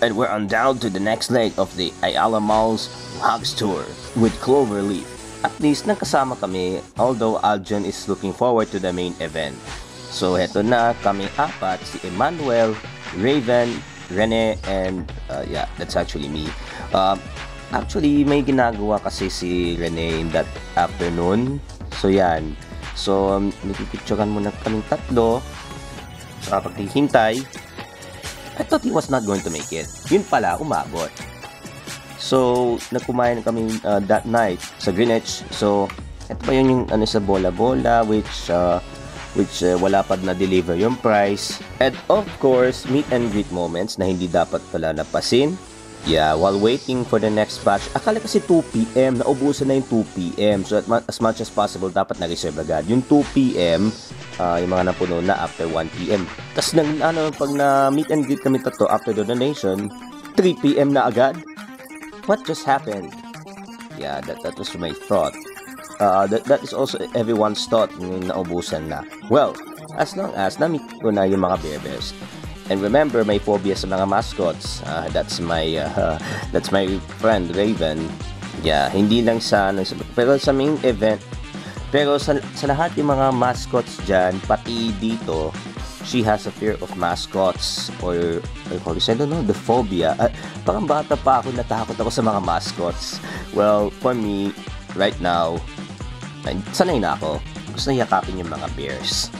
And we're on down to the next leg of the Ayala Malls Hugs Tour with Cloverleaf. At least nagkasama kami, although Aljon is looking forward to the main event. So heto na, kami apat, si Emmanuel, Raven, Rene, and uh, yeah, that's actually me. Um, actually, may ginagawa kasi si Rene in that afternoon. So yan. So, um, nagpipicturean muna kaming tatlo. So, kapag hihintay, I thought he was not going to make it. Yun pala, umabot. So, nagkumain kami uh, that night sa Greenwich. So, ito pa yun yung ano sa bola-bola which uh, which uh, wala pa na-deliver yung price. And of course, meet and greet moments na hindi dapat pala napasin. Yeah, while waiting for the next batch, akala kasi 2 p.m. naubusan na yung 2 p.m. So at ma- as much as possible dapat na-reserve agad. Yung 2 p.m. Uh, yung mga napuno na after 1 p.m. Tapos nang ano pag na meet and greet kami tatlo after the donation, 3 p.m. na agad. What just happened? Yeah, that that was my thought. Uh, that, that is also everyone's thought nung naubusan na. Well, as long as na-meet ko na yung mga bear bears. And remember, may phobia sa mga mascots. Uh, that's my uh, that's my friend Raven. Yeah, hindi lang sa ano, pero sa main event, pero sa, sa lahat yung mga mascots dyan, pati dito, she has a fear of mascots or I call this, I don't know, the phobia. Uh, parang bata pa ako, natakot ako sa mga mascots. Well, for me, right now, ay, sanay na ako. Gusto na yakapin yung mga bears.